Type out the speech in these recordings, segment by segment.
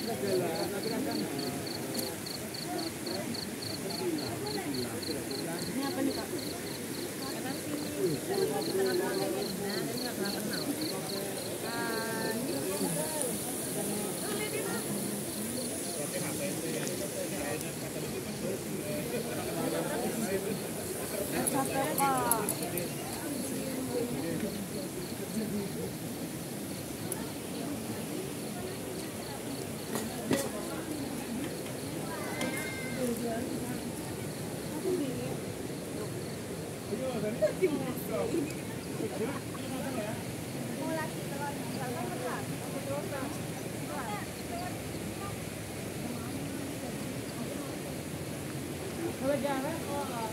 Simpati kita jalan, tapi kan Ini apa nih Pak? Jangan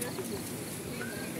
Gracias.